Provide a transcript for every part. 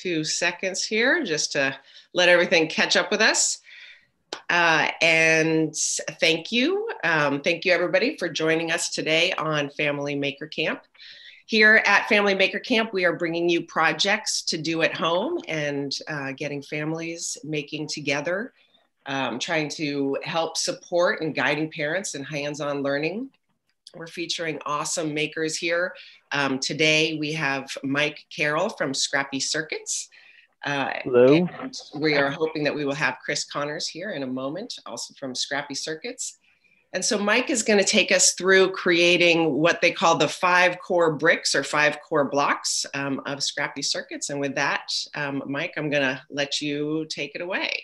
two seconds here just to let everything catch up with us. Uh, and thank you. Um, thank you, everybody, for joining us today on Family Maker Camp. Here at Family Maker Camp, we are bringing you projects to do at home and uh, getting families making together, um, trying to help support and guiding parents in hands on learning. We're featuring awesome makers here. Um, today, we have Mike Carroll from Scrappy Circuits. Uh, Hello. we are hoping that we will have Chris Connors here in a moment, also from Scrappy Circuits. And so Mike is going to take us through creating what they call the five core bricks or five core blocks um, of Scrappy Circuits. And with that, um, Mike, I'm going to let you take it away.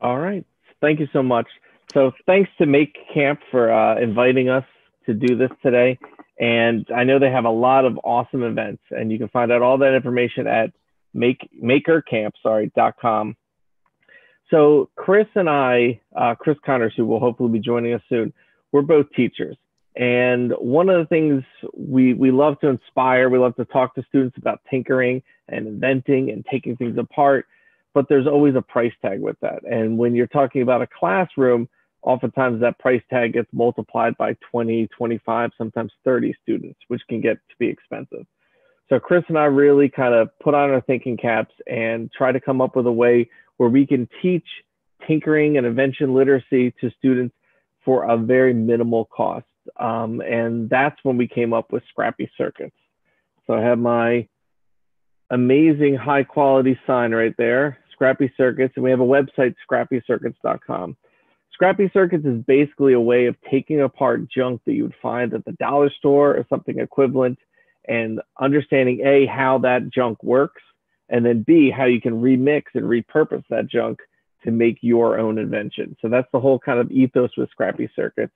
All right. Thank you so much. So thanks to Maker Camp for uh, inviting us to do this today. And I know they have a lot of awesome events, and you can find out all that information at make. So Chris and I, uh, Chris Connors, who will hopefully be joining us soon, we're both teachers. And one of the things we, we love to inspire, we love to talk to students about tinkering and inventing and taking things apart, but there's always a price tag with that. And when you're talking about a classroom, oftentimes that price tag gets multiplied by 20, 25, sometimes 30 students, which can get to be expensive. So Chris and I really kind of put on our thinking caps and try to come up with a way where we can teach tinkering and invention literacy to students for a very minimal cost. Um, and that's when we came up with Scrappy Circuits. So I have my amazing high quality sign right there, Scrappy Circuits, and we have a website, scrappycircuits.com. Scrappy Circuits is basically a way of taking apart junk that you would find at the dollar store or something equivalent and understanding A, how that junk works, and then B, how you can remix and repurpose that junk to make your own invention. So that's the whole kind of ethos with Scrappy Circuits.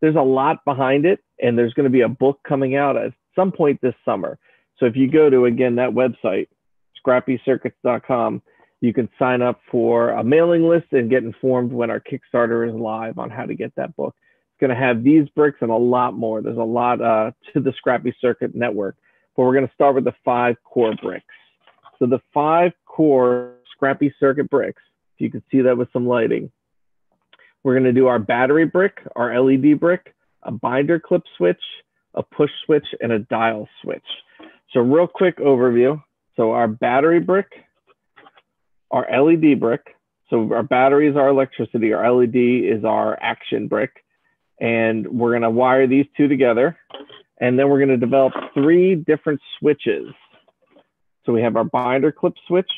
There's a lot behind it, and there's going to be a book coming out at some point this summer. So if you go to, again, that website, scrappycircuits.com, you can sign up for a mailing list and get informed when our Kickstarter is live on how to get that book It's going to have these bricks and a lot more. There's a lot uh, to the Scrappy Circuit network, but we're going to start with the five core bricks. So the five core Scrappy Circuit bricks, if you can see that with some lighting, we're going to do our battery brick, our LED brick, a binder clip switch, a push switch, and a dial switch. So real quick overview. So our battery brick, our LED brick, so our battery is our electricity, our LED is our action brick, and we're going to wire these two together. And then we're going to develop three different switches. So we have our binder clip switch,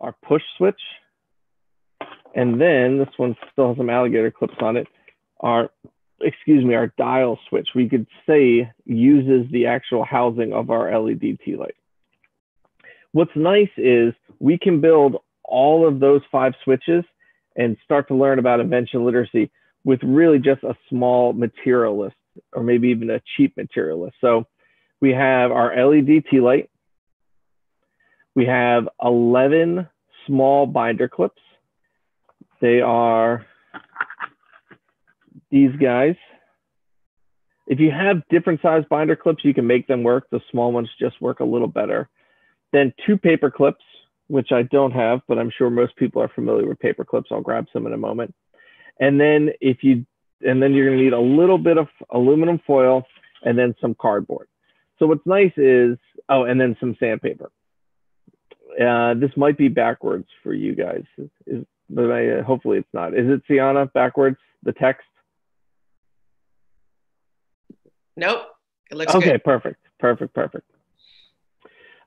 our push switch, and then this one still has some alligator clips on it. Our, excuse me, our dial switch, we could say uses the actual housing of our LED tea light. What's nice is we can build all of those five switches and start to learn about invention literacy with really just a small materialist or maybe even a cheap materialist. So we have our LED tea light. We have 11 small binder clips. They are these guys. If you have different size binder clips, you can make them work. The small ones just work a little better. Then two paper clips, which I don't have, but I'm sure most people are familiar with paper clips. I'll grab some in a moment. And then if you, and then you're gonna need a little bit of aluminum foil and then some cardboard. So what's nice is, oh, and then some sandpaper. Uh, this might be backwards for you guys, is, but I, hopefully it's not. Is it Sienna backwards, the text? Nope, it looks okay, good. perfect, perfect, perfect.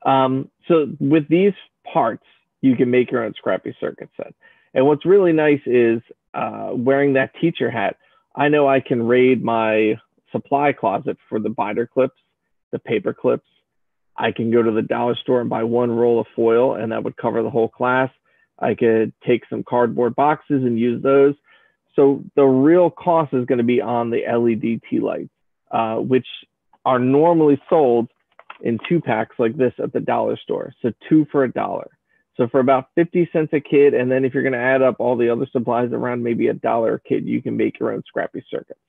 Um, so with these parts, you can make your own scrappy circuit set. And what's really nice is uh, wearing that teacher hat, I know I can raid my supply closet for the binder clips, the paper clips. I can go to the dollar store and buy one roll of foil, and that would cover the whole class. I could take some cardboard boxes and use those. So the real cost is going to be on the LED tea lights, uh, which are normally sold in two packs like this at the dollar store. So two for a dollar. So for about 50 cents a kid, and then if you're going to add up all the other supplies around maybe a dollar a kid, you can make your own scrappy circuits.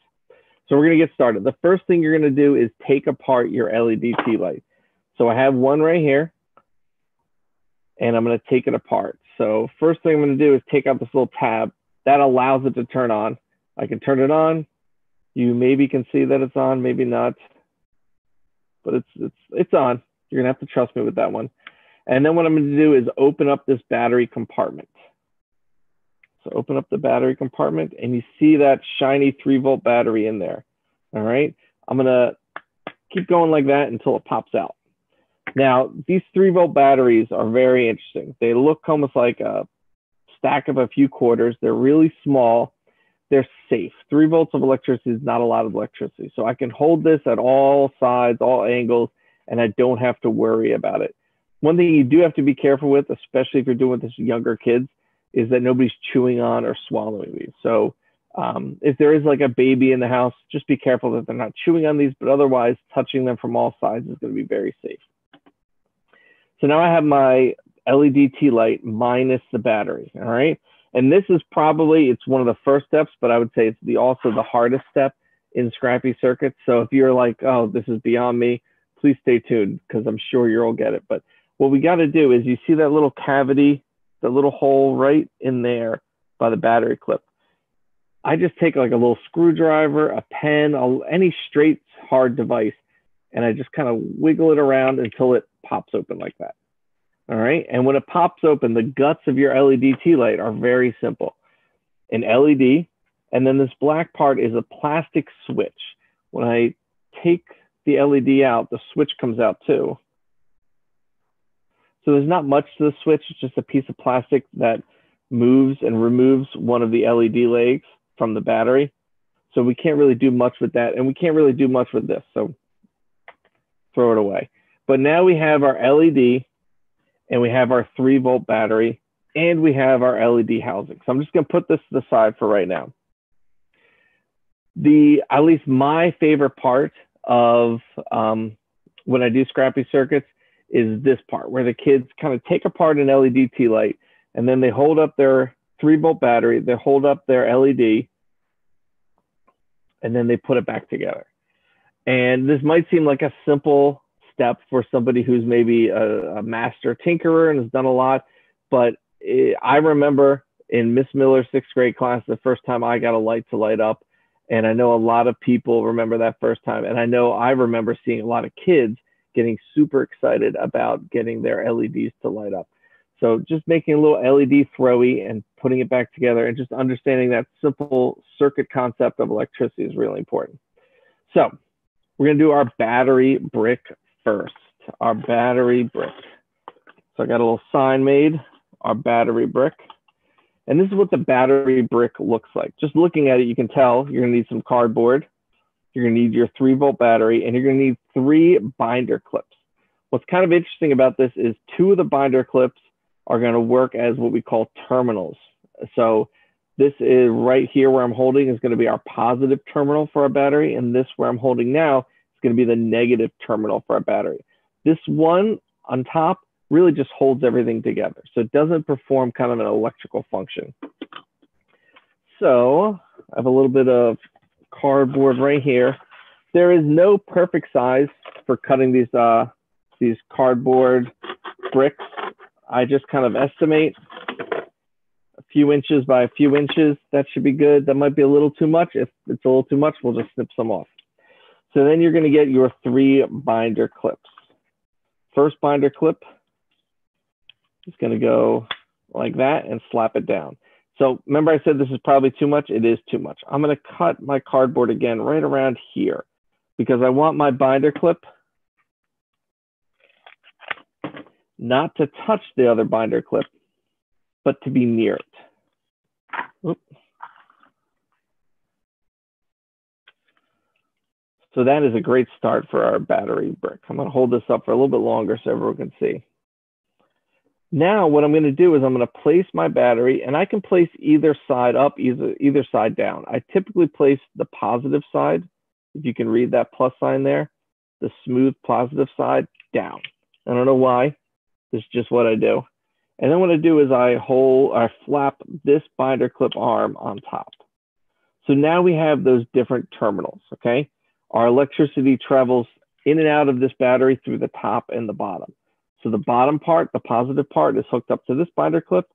So we're going to get started. The first thing you're going to do is take apart your LED tea light. So I have one right here. and I'm going to take it apart. So first thing I'm going to do is take out this little tab. That allows it to turn on. I can turn it on. You maybe can see that it's on, maybe not, but it's, it's, it's on. You're to have to trust me with that one. And then what I'm to do is open up this battery compartment. So open up the battery compartment and you see that shiny three volt battery in there. All right. I'm to keep going like that until it pops out. Now, these three volt batteries are very interesting. They look almost like a stack of a few quarters. They're really small. They're safe. Three volts of electricity is not a lot of electricity. So I can hold this at all sides, all angles, and I don't have to worry about it. One thing you do have to be careful with, especially if you're doing this with younger kids, is that nobody's chewing on or swallowing these. So um, if there is like a baby in the house, just be careful that they're not chewing on these, but otherwise touching them from all sides is going to be very safe. So now I have my LED tea light minus the battery, all right? And this is probably, it's one of the first steps, but I would say it's the also the hardest step in Scrappy circuits. So if you're like, oh, this is beyond me, please stay tuned because I'm sure you'll get it. But what we got to do is you see that little cavity, the little hole right in there by the battery clip. I just take like a little screwdriver, a pen, a, any straight hard device, and I just kind of wiggle it around until it pops open like that. All right. And when it pops open, the guts of your LED tea light are very simple. An LED, and then this black part is a plastic switch. When I take the LED out, the switch comes out too. So there's not much to the switch. It's just a piece of plastic that moves and removes one of the LED legs from the battery. So we can't really do much with that. And we can't really do much with this. So throw it away. But now we have our LED and we have our three volt battery and we have our LED housing. So I'm just gonna put this to the side for right now. The, at least my favorite part of um, when I do scrappy circuits is this part where the kids kind of take apart an LED tea light and then they hold up their three volt battery, they hold up their LED, and then they put it back together. And this might seem like a simple step for somebody who's maybe a, a master tinkerer and has done a lot, but it, I remember in Miss Miller's sixth grade class, the first time I got a light to light up. And I know a lot of people remember that first time. And I know I remember seeing a lot of kids getting super excited about getting their LEDs to light up. So just making a little LED throwie and putting it back together and just understanding that simple circuit concept of electricity is really important. So we're gonna do our battery brick first, our battery brick. So I got a little sign made, our battery brick. And this is what the battery brick looks like. Just looking at it, you can tell you're gonna need some cardboard, you're gonna need your three volt battery, and you're gonna need three binder clips. What's kind of interesting about this is two of the binder clips are gonna work as what we call terminals. So this is right here where I'm holding is gonna be our positive terminal for our battery, and this where I'm holding now is gonna be the negative terminal for our battery. This one on top really just holds everything together. So it doesn't perform kind of an electrical function. So I have a little bit of cardboard right here. There is no perfect size for cutting these uh, these cardboard bricks. I just kind of estimate a few inches by a few inches. That should be good. That might be a little too much. If it's a little too much, we'll just snip some off. So then you're going to get your three binder clips. First binder clip is going to go like that and slap it down. So remember I said this is probably too much? It is too much. I'm gonna cut my cardboard again right around here because I want my binder clip not to touch the other binder clip, but to be near it. So that is a great start for our battery brick. I'm gonna hold this up for a little bit longer so everyone can see. Now what I'm going to do is I'm going to place my battery and I can place either side up, either, either side down. I typically place the positive side, if you can read that plus sign there, the smooth positive side down. I don't know why, it's just what I do. And then what I do is I hold, I flap this binder clip arm on top. So now we have those different terminals, okay? Our electricity travels in and out of this battery through the top and the bottom. So the bottom part, the positive part is hooked up to this binder clip.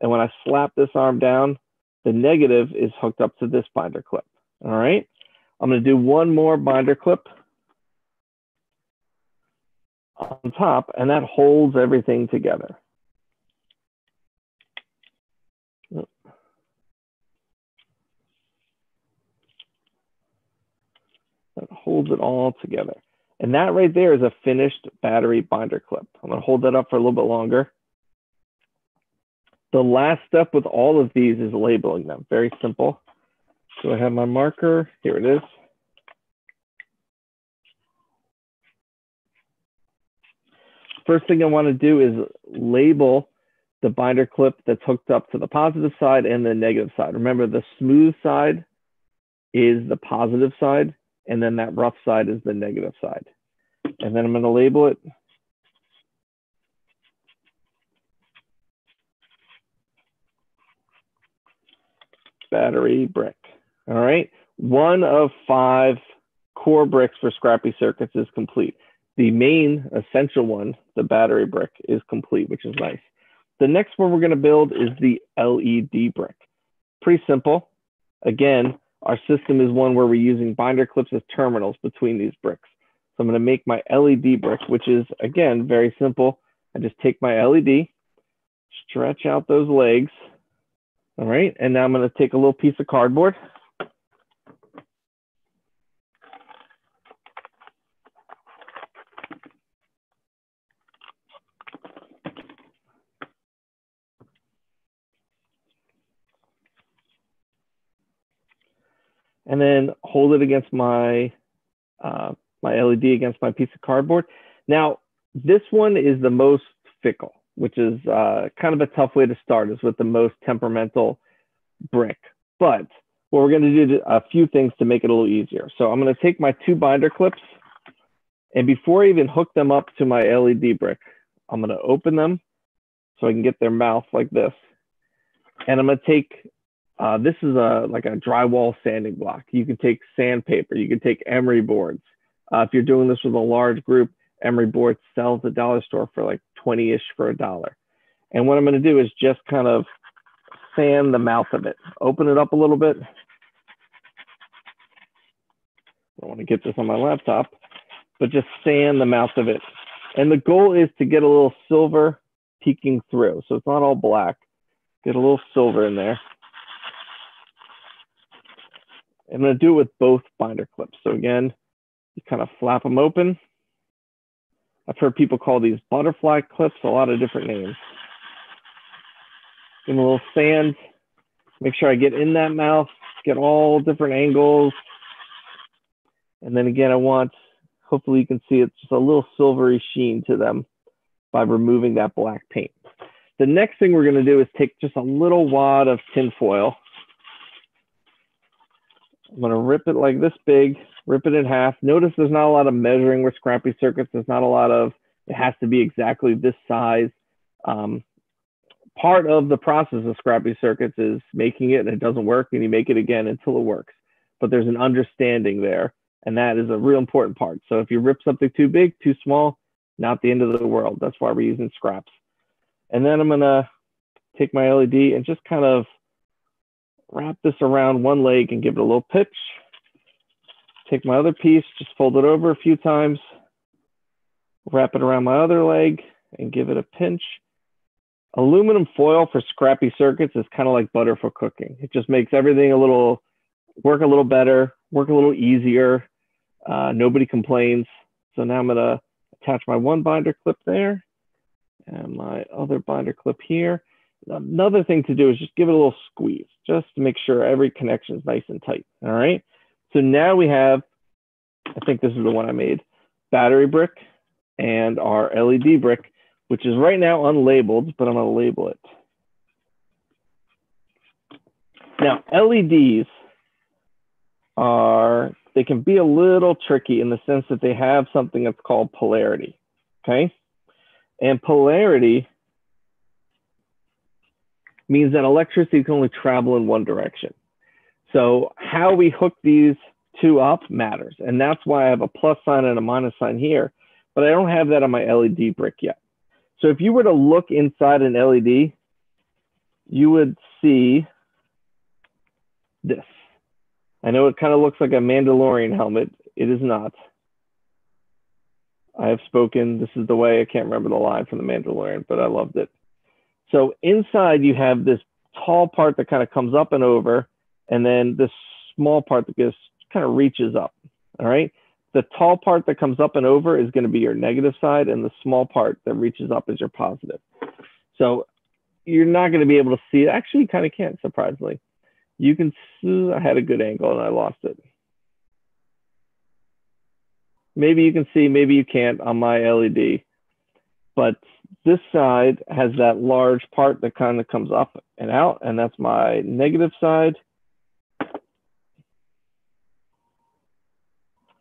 And when I slap this arm down, the negative is hooked up to this binder clip. All right. I'm going to do one more binder clip on top, and that holds everything together. That holds it all together. And that right there is a finished battery binder clip. I'm gonna hold that up for a little bit longer. The last step with all of these is labeling them. Very simple. So I have my marker, here it is. First thing I wanna do is label the binder clip that's hooked up to the positive side and the negative side. Remember the smooth side is the positive side and then that rough side is the negative side. And then I'm going to label it. Battery brick. All right. One of five core bricks for Scrappy Circuits is complete. The main essential one, the battery brick, is complete, which is nice. The next one we're going to build is the LED brick. Pretty simple. Again, our system is one where we're using binder clips as terminals between these bricks. So I'm to make my LED brick, which is, again, very simple. I just take my LED, stretch out those legs. All right. And now I'm going to take a little piece of cardboard. And then hold it against my uh, my LED against my piece of cardboard. Now, this one is the most fickle, which is uh, kind of a tough way to start, is with the most temperamental brick. But what we're going to do a few things to make it a little easier. So I'm going to take my two binder clips, and before I even hook them up to my LED brick, I'm going to open them so I can get their mouth like this. And I'm going to take uh, this is a like a drywall sanding block. You can take sandpaper. You can take emery boards. Uh, if you're doing this with a large group, emery boards sells at dollar store for like 20-ish for a dollar. And what I'm going to do is just kind of sand the mouth of it. Open it up a little bit. I want to get this on my laptop, but just sand the mouth of it. And the goal is to get a little silver peeking through. So it's not all black. Get a little silver in there. I'm going to do it with both binder clips. So again, you kind of flap them open. I've heard people call these butterfly clips, a lot of different names. Give them a little sand. Make sure I get in that mouth, get all different angles. And then again, I want, hopefully you can see it's just a little silvery sheen to them by removing that black paint. The next thing we're gonna do is take just a little wad of tin foil I'm gonna rip it like this big, rip it in half. Notice there's not a lot of measuring with scrappy circuits. There's not a lot of, it has to be exactly this size. Um, part of the process of scrappy circuits is making it and it doesn't work and you make it again until it works. But there's an understanding there and that is a real important part. So if you rip something too big, too small, not the end of the world. That's why we're using scraps. And then I'm gonna take my LED and just kind of wrap this around one leg and give it a little pitch. Take my other piece, just fold it over a few times, wrap it around my other leg and give it a pinch. Aluminum foil for scrappy circuits is kind of like butter for cooking. It just makes everything a little, work a little better, work a little easier. Uh, nobody complains. So now I'm gonna attach my one binder clip there and my other binder clip here. Another thing to do is just give it a little squeeze, just to make sure every connection is nice and tight. All right. So now we have, I think this is the one I made, battery brick and our LED brick, which is right now unlabeled, but I'm going to label it. Now, LEDs are, they can be a little tricky in the sense that they have something that's called polarity. Okay. And polarity means that electricity can only travel in one direction. So how we hook these two up matters. And that's why I have a plus sign and a minus sign here, but I don't have that on my LED brick yet. So if you were to look inside an LED, you would see this. I know it kind of looks like a Mandalorian helmet. It is not. I have spoken. This is the way. I can't remember the line from the Mandalorian, but I loved it. So inside you have this tall part that kind of comes up and over, and then this small part that just kind of reaches up. All right. The tall part that comes up and over is going to be your negative side, and the small part that reaches up is your positive. So you're not going to be able to see it. Actually, you kind of can't, surprisingly. You can see, I had a good angle and I lost it. Maybe you can see, maybe you can't on my LED, but this side has that large part that kind of comes up and out, and that's my negative side.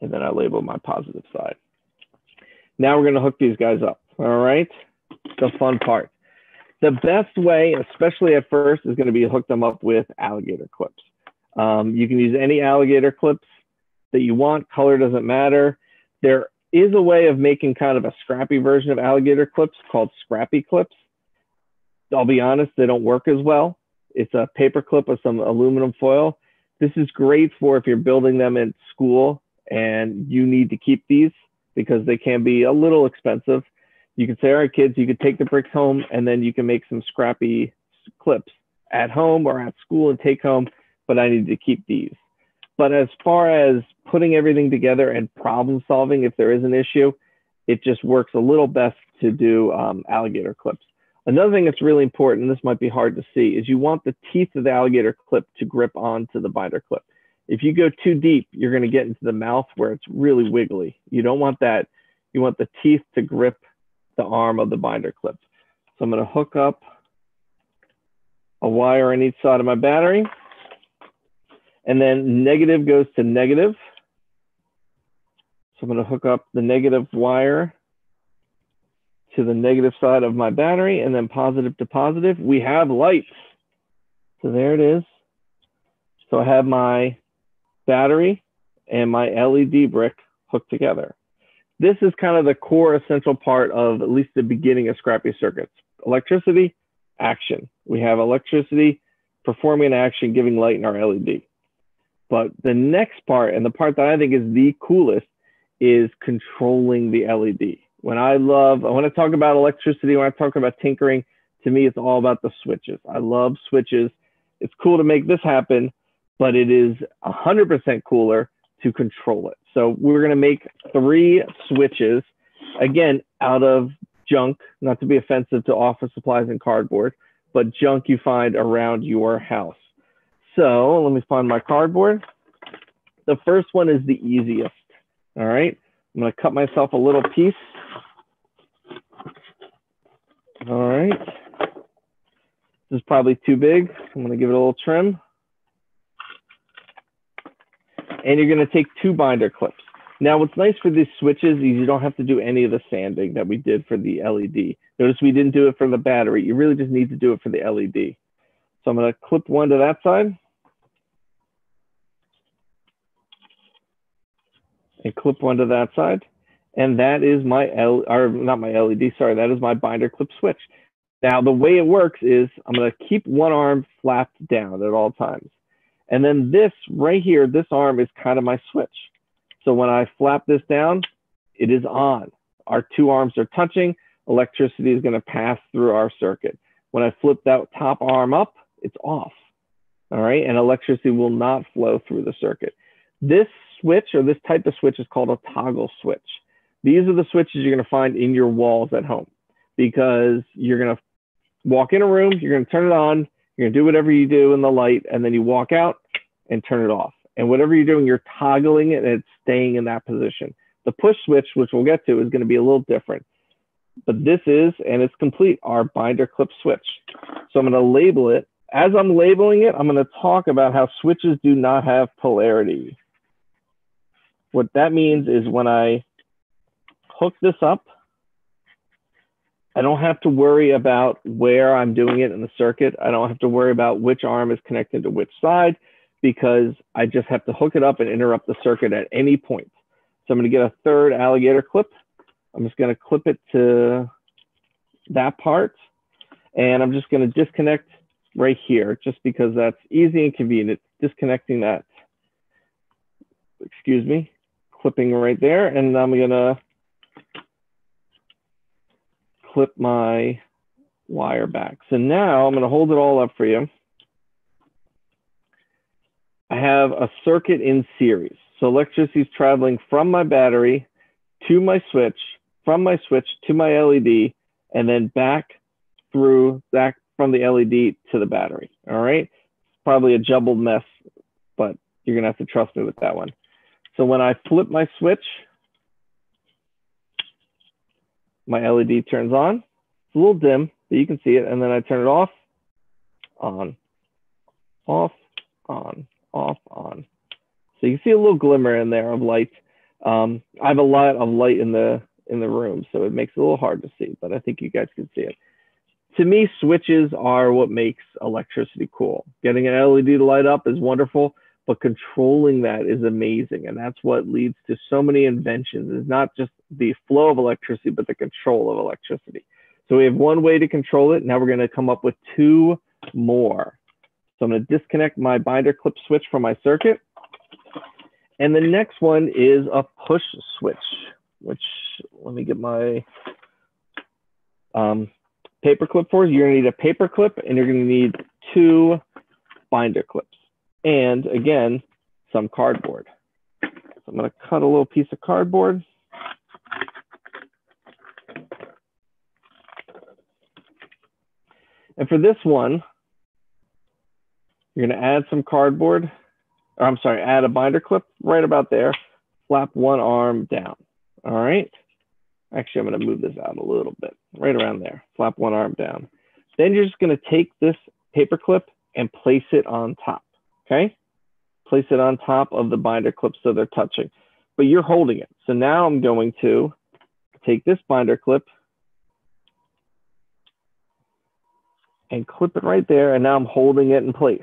And then I label my positive side. Now we're gonna hook these guys up, all right? The fun part. The best way, especially at first, is gonna be hook them up with alligator clips. Um, you can use any alligator clips that you want, color doesn't matter. There is a way of making kind of a scrappy version of alligator clips called scrappy clips. I'll be honest, they don't work as well. It's a paper clip with some aluminum foil. This is great for if you're building them in school and you need to keep these because they can be a little expensive. You can say, all right, kids, you could take the bricks home and then you can make some scrappy clips at home or at school and take home, but I need to keep these. But as far as putting everything together and problem solving, if there is an issue, it just works a little best to do um, alligator clips. Another thing that's really important, this might be hard to see, is you want the teeth of the alligator clip to grip onto the binder clip. If you go too deep, you're going to get into the mouth where it's really wiggly. You don't want that. You want the teeth to grip the arm of the binder clip. So I'm going to hook up a wire on each side of my battery. And then negative goes to negative. So I'm going to hook up the negative wire to the negative side of my battery and then positive to positive. We have lights. So there it is. So I have my battery and my LED brick hooked together. This is kind of the core essential part of at least the beginning of Scrappy circuits. Electricity, action. We have electricity performing an action, giving light in our LED. But the next part, and the part that I think is the coolest, is controlling the LED. When I love, when I talk about electricity, when I talk about tinkering, to me, it's all about the switches. I love switches. It's cool to make this happen, but it is 100% cooler to control it. So we're going to make three switches, again, out of junk, not to be offensive to office supplies and cardboard, but junk you find around your house. So let me find my cardboard. The first one is the easiest. All right. I'm going to cut myself a little piece. All right. This is probably too big. I'm going to give it a little trim. And you're going to take two binder clips. Now, what's nice for these switches is you don't have to do any of the sanding that we did for the LED. Notice we didn't do it for the battery. You really just need to do it for the LED. So I'm going to clip one to that side. And clip one to that side. And that is my L, or not my LED, sorry, that is my binder clip switch. Now, the way it works is I'm to keep one arm flapped down at all times. And then this right here, this arm is kind of my switch. So when I flap this down, it is on. Our two arms are touching. Electricity is going to pass through our circuit. When I flip that top arm up, it's off. All right. And electricity will not flow through the circuit. This switch or this type of switch is called a toggle switch. These are the switches you're going to find in your walls at home because you're going to walk in a room, you're going to turn it on, you're going to do whatever you do in the light, and then you walk out and turn it off. And whatever you're doing, you're toggling it and it's staying in that position. The push switch, which we'll get to, is going to be a little different. But this is, and it's complete, our binder clip switch. So I'm going to label it. As I'm labeling it, I'm going to talk about how switches do not have polarity. What that means is when I hook this up, I don't have to worry about where I'm doing it in the circuit. I don't have to worry about which arm is connected to which side because I just have to hook it up and interrupt the circuit at any point. So I'm going to get a third alligator clip. I'm just going to clip it to that part. And I'm just going to disconnect right here just because that's easy and convenient. Disconnecting that, excuse me, clipping right there. And I'm going to clip my wire back. So now I'm going to hold it all up for you. I have a circuit in series. So electricity is traveling from my battery to my switch, from my switch to my LED, and then back through back from the LED to the battery. All right. It's probably a jumbled mess, but you're gonna have to trust me with that one. So when I flip my switch, my LED turns on. It's a little dim, but you can see it. And then I turn it off, on, off, on, off, on. So you can see a little glimmer in there of light. Um, I have a lot of light in the in the room, so it makes it a little hard to see, but I think you guys can see it. To me, switches are what makes electricity cool. Getting an LED to light up is wonderful, but controlling that is amazing. And that's what leads to so many inventions is not just the flow of electricity, but the control of electricity. So we have one way to control it. Now we're going to come up with two more. So I'm going to disconnect my binder clip switch from my circuit. And the next one is a push switch, which let me get my um, paper clip for. You're gonna need a paper clip and you're gonna need two binder clips. And again, some cardboard. So I'm gonna cut a little piece of cardboard. And for this one, you're gonna add some cardboard or I'm sorry, add a binder clip right about there, flap one arm down. All right. Actually, I'm going to move this out a little bit, right around there, flap one arm down. Then you're just going to take this paper clip and place it on top. Okay. Place it on top of the binder clip so they're touching, but you're holding it. So now I'm going to take this binder clip and clip it right there. And now I'm holding it in place.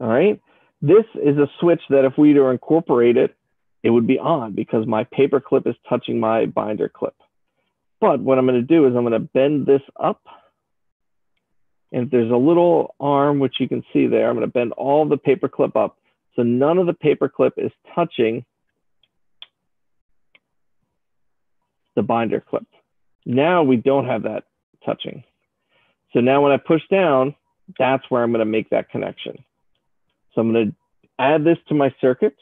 All right. This is a switch that if we were to incorporate it, it would be on because my paper clip is touching my binder clip. But what I'm going to do is I'm going to bend this up. And there's a little arm, which you can see there. I'm going to bend all the paper clip up. So none of the paper clip is touching the binder clip. Now we don't have that touching. So now when I push down, that's where I'm going to make that connection. So I'm going to add this to my circuit.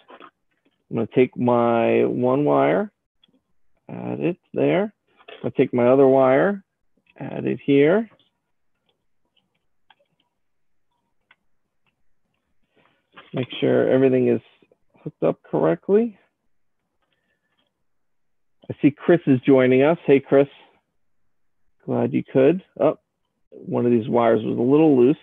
I'm going to take my one wire, add it there. To take my other wire, add it here. Make sure everything is hooked up correctly. I see Chris is joining us. Hey, Chris. Glad you could. Oh, one of these wires was a little loose.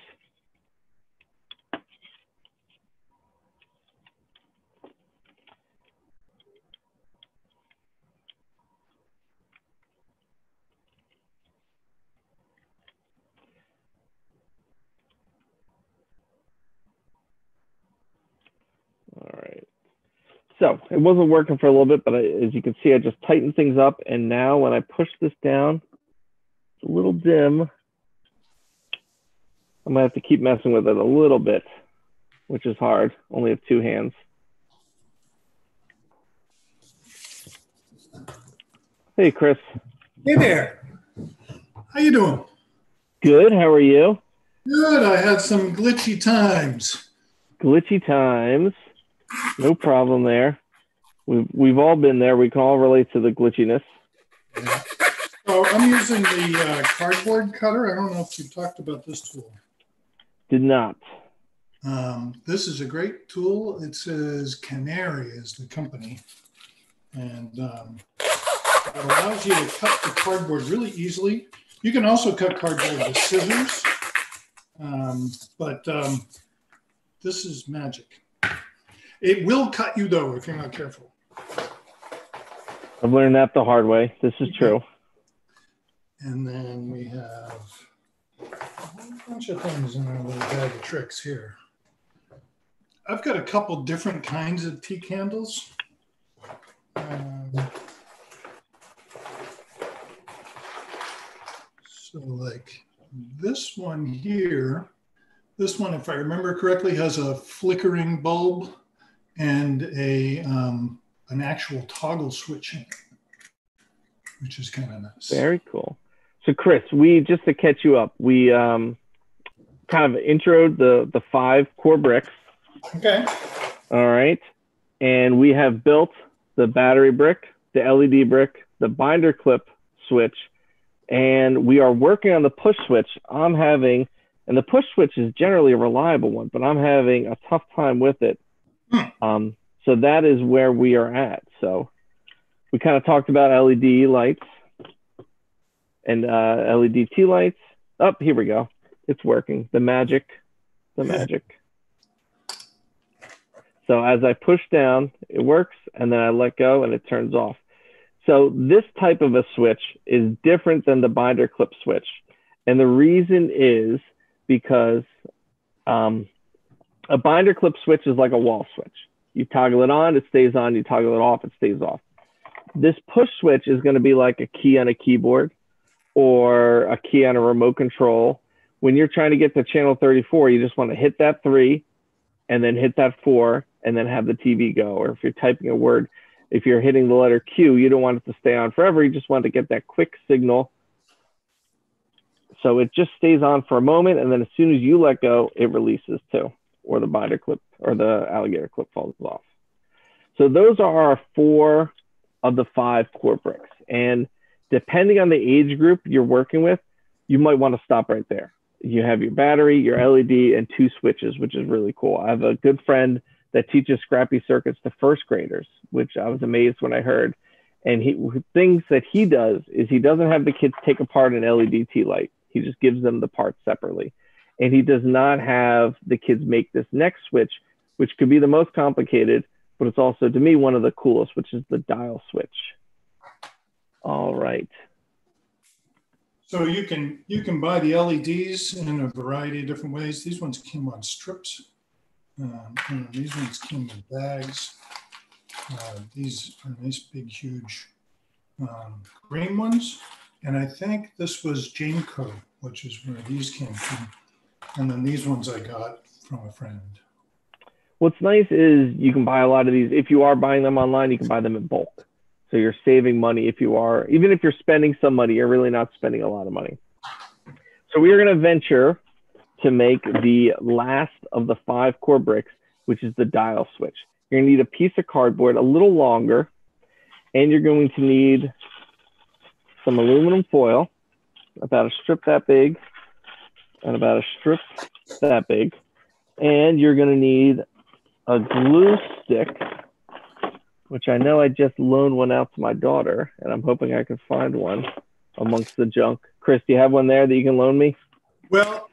So it wasn't working for a little bit, but I, as you can see, I just tightened things up. And now when I push this down, it's a little dim. I'm gonna have to keep messing with it a little bit, which is hard. Only have two hands. Hey, Chris. Hey there. How you doing? Good. How are you? Good. I had some glitchy times. Glitchy times. No problem there. We've we've all been there. We can all relate to the glitchiness. Yeah. So I'm using the uh, cardboard cutter. I don't know if you talked about this tool. Did not. Um, this is a great tool. It says Canary is the company, and um, it allows you to cut the cardboard really easily. You can also cut cardboard with scissors, um, but um, this is magic. It will cut you though if you're not careful. I've learned that the hard way. This is true. And then we have a whole bunch of things in our little bag of tricks here. I've got a couple different kinds of tea candles. Um, So like this one here, this one, if I remember correctly, has a flickering bulb and a um, an actual toggle switch in it, which is kind of nice. Very cool. So Chris, we just to catch you up, we um, kind of introed the the five core bricks. Okay. All right, and we have built the battery brick, the LED brick, the binder clip switch, and we are working on the push switch. I'm having, and the push switch is generally a reliable one, but I'm having a tough time with it. Hmm. Um, so that is where we are at. So we kind of talked about LED lights and uh, LED tea lights. Up oh, here we go. It's working. The magic, the magic. So as I push down, it works, and then I let go and it turns off. So this type of a switch is different than the binder clip switch. And the reason is because um, a binder clip switch is like a wall switch. You toggle it on, it stays on. You toggle it off, it stays off. This push switch is going to be like a key on a keyboard or a key on a remote control. When you're trying to get to channel 34, you just want to hit that three and then hit that four and then have the TV go. Or if you're typing a word, if you're hitting the letter Q, you don't want it to stay on forever. You just want to get that quick signal. So it just stays on for a moment. And then as soon as you let go, it releases too, or the binder clip or the alligator clip falls off. So those are our four of the five core bricks. And depending on the age group you're working with, you might want to stop right there. You have your battery, your LED, and two switches, which is really cool. I have a good friend that teaches scrappy circuits to first graders, which I was amazed when I heard. And he things that he does is he doesn't have the kids take apart an LED tea light. He just gives them the parts separately. And he does not have the kids make this next switch, which could be the most complicated, but it's also to me one of the coolest, which is the dial switch. All right. So you can you can buy the LEDs in a variety of different ways. These ones came on strips. Um, these ones came in bags. Uh, these are nice, big, huge um, green ones. And I think this was Jameco, which is where these came from. And then these ones I got from a friend. What's nice is you can buy a lot of these. If you are buying them online, you can buy them in bulk. So you're saving money if you are, even if you're spending some money, you're really not spending a lot of money. So we are going to venture to make the last of the five core bricks, which is the dial switch. You're gonna need a piece of cardboard a little longer, and you're going to need some aluminum foil, about a strip that big, and about a strip that big. And you're gonna need a glue stick, which I know I just loaned one out to my daughter, and I'm hoping I can find one amongst the junk. Chris, do you have one there that you can loan me? Well,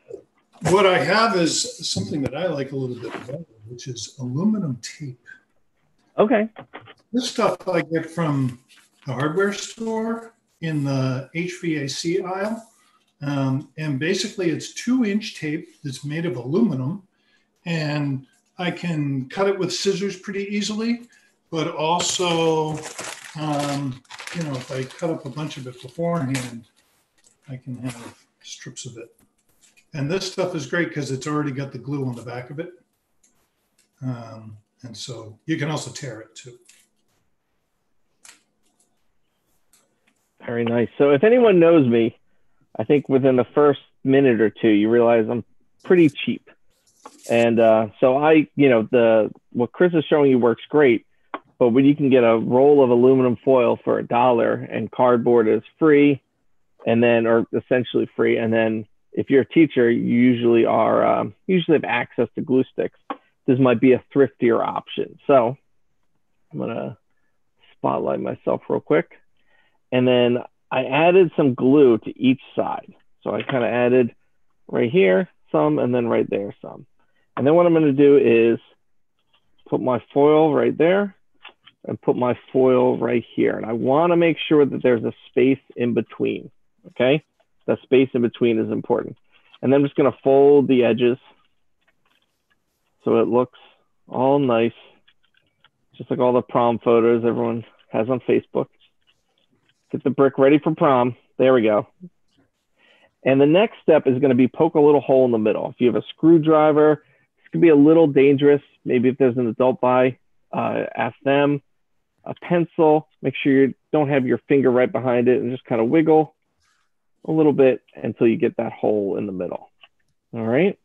what I have is something that I like a little bit better, which is aluminum tape. Okay. This stuff I get from the hardware store in the HVAC aisle. Um, and basically, it's two inch tape that's made of aluminum. And I can cut it with scissors pretty easily, but also, um, you know, if I cut up a bunch of it beforehand, I can have strips of it. And this stuff is great because it's already got the glue on the back of it. Um, and so you can also tear it too. Very nice. So if anyone knows me, I think within the first minute or two, you realize I'm pretty cheap. And uh, so I, you know, the what Chris is showing you works great, but when you can get a roll of aluminum foil for a dollar and cardboard is free, and then or essentially free, and then if you're a teacher, you usually are um, usually have access to glue sticks. This might be a thriftier option. So I'm gonna spotlight myself real quick, and then I added some glue to each side. So I kind of added right here some, and then right there some. And then what I'm gonna do is put my foil right there and put my foil right here. And I wanna make sure that there's a space in between, okay? The space in between is important. And then I'm just gonna fold the edges so it looks all nice, just like all the prom photos everyone has on Facebook. Get the brick ready for prom. There we go. And the next step is going to be poke a little hole in the middle. If you have a screwdriver, this could be a little dangerous. Maybe if there's an adult by, uh, ask them. A pencil, make sure you don't have your finger right behind it and just kind of wiggle a little bit until you get that hole in the middle. All right.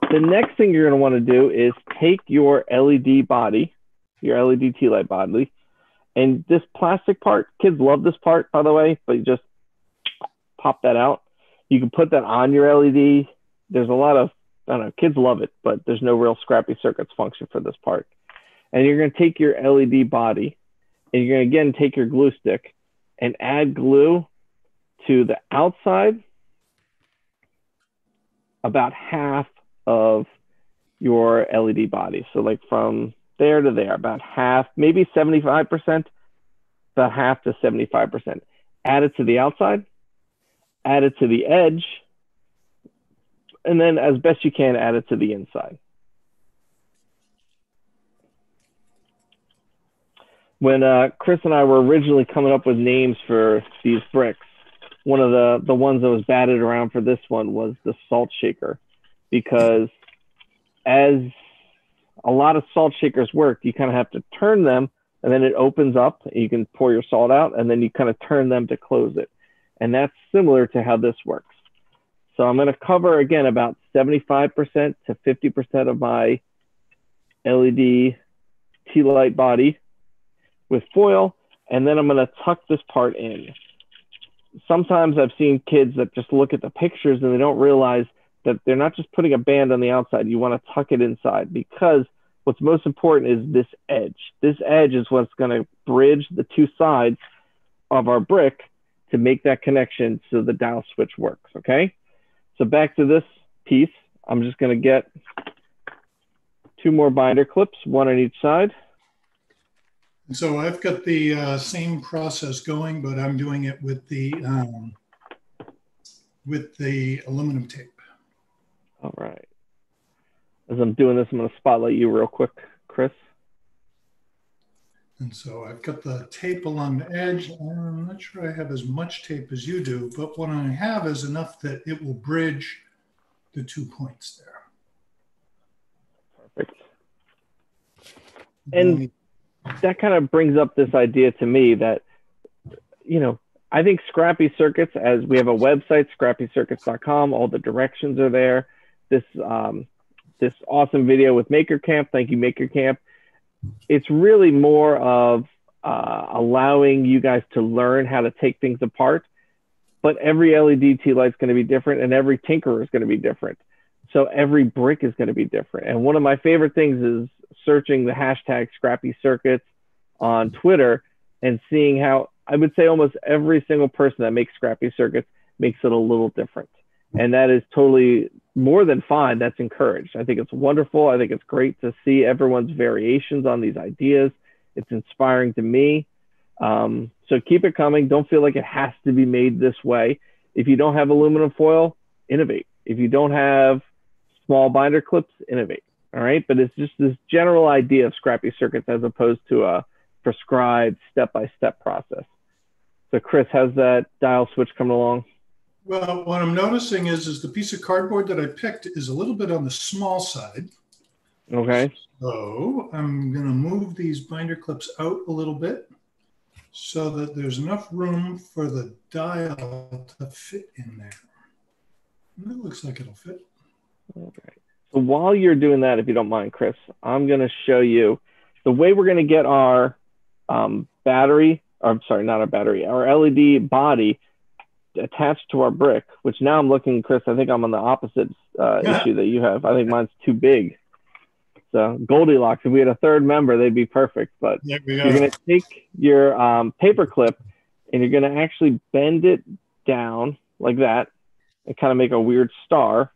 The next thing you're going to want to do is take your LED body, your LED tea light body, and this plastic part, kids love this part, by the way, but you just pop that out. You can put that on your LED. There's a lot of, I don't know, kids love it, but there's no real scrappy circuits function for this part. And you're going to take your LED body and you're going to again take your glue stick and add glue to the outside about half of your LED body. So like from there to there, about half, maybe 75%, about half to 75%. Add it to the outside, add it to the edge, and then as best you can, add it to the inside. When uh, Chris and I were originally coming up with names for these bricks, one of the, the ones that was batted around for this one was the salt shaker because as a lot of salt shakers work, you kind of have to turn them and then it opens up. and You can pour your salt out and then you kind of turn them to close it. And that's similar to how this works. So I'm going to cover again about 75% to 50% of my LED tea light body with foil. And then I'm going to tuck this part in. Sometimes I've seen kids that just look at the pictures and they don't realize that they're not just putting a band on the outside. You want to tuck it inside because what's most important is this edge. This edge is what's going to bridge the two sides of our brick to make that connection so the dial switch works, okay? So back to this piece, I'm just going to get two more binder clips, one on each side. So I've got the uh, same process going, but I'm doing it with the um, with the aluminum tape. All right. As I'm doing this, I'm going to spotlight you real quick, Chris. And so I've got the tape along the edge. I'm not sure I have as much tape as you do, but what I have is enough that it will bridge the two points there. Perfect. And that kind of brings up this idea to me that, you know, I think Scrappy Circuits, as we have a website, scrappycircuits.com, all the directions are there this um, this awesome video with Maker Camp. Thank you, Maker Camp. It's really more of uh, allowing you guys to learn how to take things apart. But every LED tea light is going to be different, and every tinkerer is going to be different. So every brick is going to be different. And one of my favorite things is searching the hashtag Scrappy Circuits on Twitter and seeing how I would say almost every single person that makes Scrappy Circuits makes it a little different. And that is totally more than fine. That's encouraged. I think it's wonderful. I think it's great to see everyone's variations on these ideas. It's inspiring to me. Um, so keep it coming. Don't feel like it has to be made this way. If you don't have aluminum foil, innovate. If you don't have small binder clips, innovate. All right. But it's just this general idea of scrappy circuits as opposed to a prescribed step by step process. So, Chris, how's that dial switch coming along? Well, what I'm noticing is, is the piece of cardboard that I picked is a little bit on the small side. Okay. So I'm going to move these binder clips out a little bit so that there's enough room for the dial to fit in there. And it looks like it'll fit. All right. So while you're doing that, if you don't mind, Chris, I'm going to show you the way we're going to get our um, battery, or I'm sorry, not our battery, our LED body attached to our brick, which now I'm looking, Chris, I think I'm on the opposite uh, issue that you have. I think mine's too big. So Goldilocks, if we had a third member, they'd be perfect. But yeah, you're going to take your um, paper clip and you're going to actually bend it down like that and kind of make a weird star.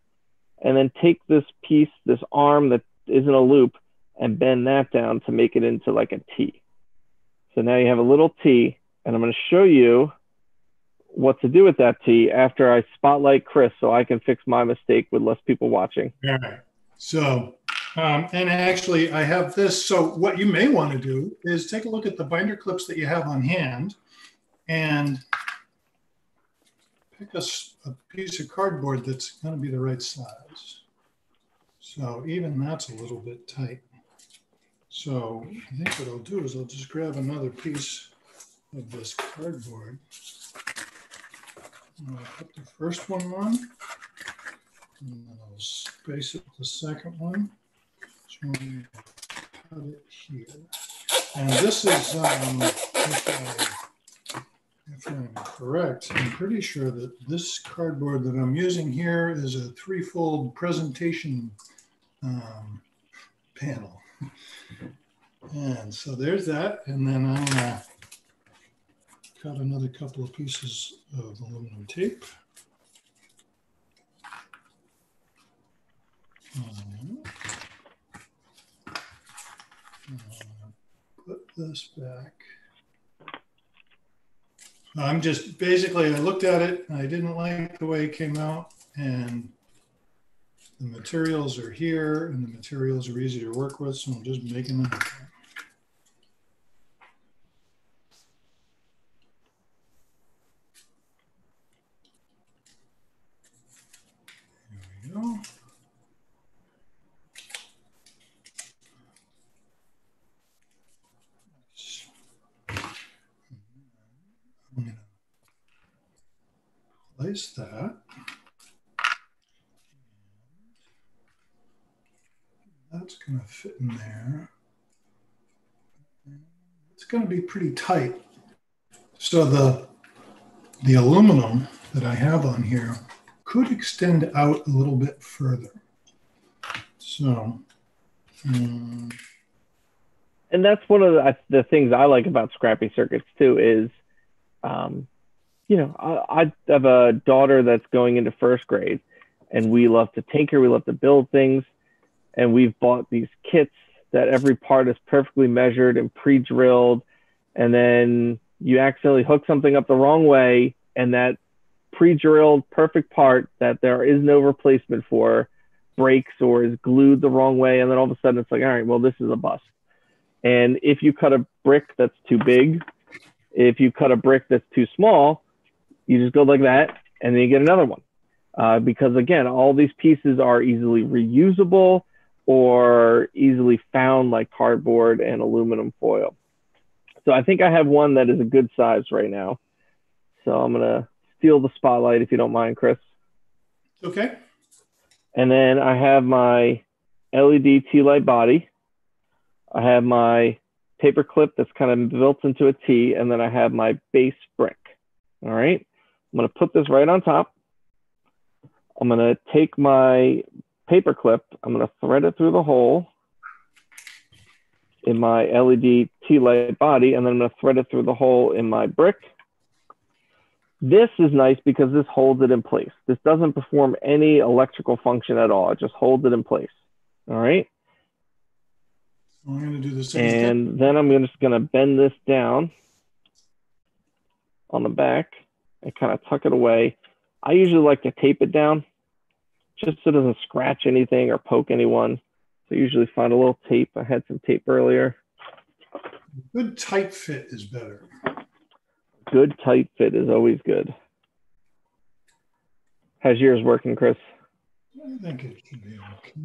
And then take this piece, this arm that isn't a loop, and bend that down to make it into like a T. So now you have a little T, and I'm going to show you what to do with that T after I spotlight Chris so I can fix my mistake with less people watching. All right. So, um, and actually, I have this. So, what you may want to do is take a look at the binder clips that you have on hand and pick a, a piece of cardboard that's going to be the right size. So even that's a little bit tight. So I think what I'll do is I'll just grab another piece of this cardboard. I'll put the first one on, and then I'll space it the second one. So I'm going to cut it here. And this is, um, if, I, if I'm correct, I'm pretty sure that this cardboard that I'm using here is a threefold presentation um, panel. And so there's that. And then I'm gonna cut another couple of pieces of aluminum tape. Uh, put this back. I'm just basically, I looked at it, and I didn't like the way it came out, and the materials are here, and the materials are easy to work with, so I'm just making them. There we go. I'm gonna place that. That's going to fit in there. It's going to be pretty tight. So the, the aluminum that I have on here could extend out a little bit further. So, um, and that's one of the, the things I like about scrappy circuits too is, um, you know, I, I have a daughter that's going into first grade, and we love to tinker, we love to build things, and we've bought these kits that every part is perfectly measured and pre-drilled, and then you accidentally hook something up the wrong way, and that pre-drilled perfect part that there is no replacement for breaks or is glued the wrong way, and then all of a sudden it's like, all right, well this is a bust. And if you cut a brick that's too big, if you cut a brick that's too small, you just go like that and then you get another one. Uh, because again, all these pieces are easily reusable or easily found like cardboard and aluminum foil. So I think I have one that is a good size right now. So I'm going to steal the spotlight if you don't mind, Chris. okay. And then I have my LED tea light body. I have my paper clip that's kind of built into a T, and then I have my base brick. All right. I'm going to put this right on top. I'm going to take my paper clip. I'm going to thread it through the hole in my LED tea light body, and then I'm going to thread it through the hole in my brick. This is nice because this holds it in place. This doesn't perform any electrical function at all. It just holds it in place. All right. I'm going to do thing. And then I'm just going to bend this down on the back and kind of tuck it away. I usually like to tape it down just so it doesn't scratch anything or poke anyone. So I usually find a little tape. I had some tape earlier. Good tight fit is better. Good tight fit is always good. How's yours working, Chris? I think it should be okay.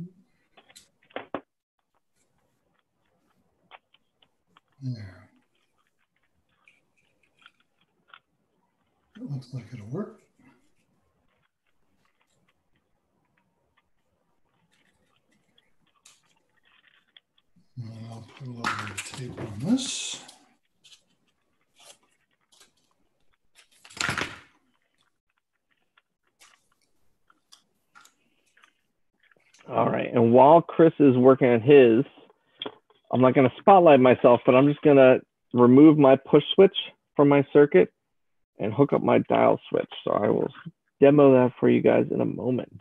There. That looks like it'll work. And I'll put a little bit of tape on this. All right. And while Chris is working on his, I'm not going to spotlight myself, but I'm just going to remove my push switch from my circuit and hook up my dial switch. So I will demo that for you guys in a moment.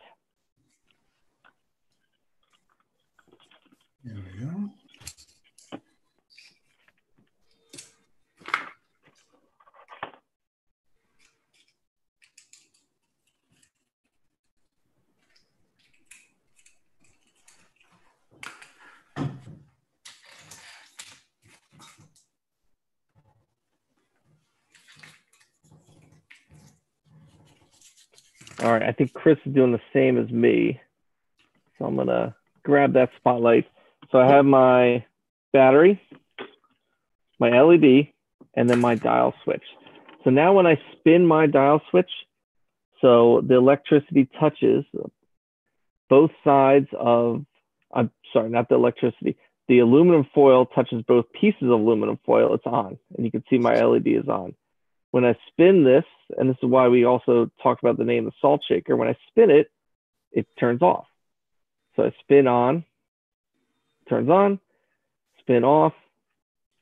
There we go. All right, I think Chris is doing the same as me. So I'm gonna grab that spotlight. So I have my battery, my LED, and then my dial switch. So now when I spin my dial switch, so the electricity touches both sides of, I'm sorry, not the electricity, the aluminum foil touches both pieces of aluminum foil, it's on. And you can see my LED is on. When I spin this, and this is why we also talked about the name the salt shaker, when I spin it, it turns off. So I spin on, turns on, spin off,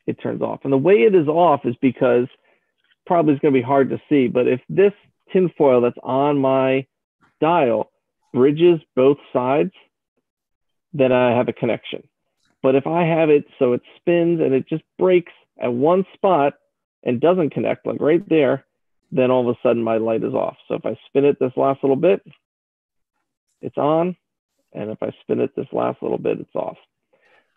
it turns off. And the way it is off is because probably it's going to be hard to see, but if this tinfoil that's on my dial bridges both sides, then I have a connection. But if I have it so it spins and it just breaks at one spot and doesn't connect, like right there, then all of a sudden my light is off. So if I spin it this last little bit, it's on. And if I spin it this last little bit, it's off.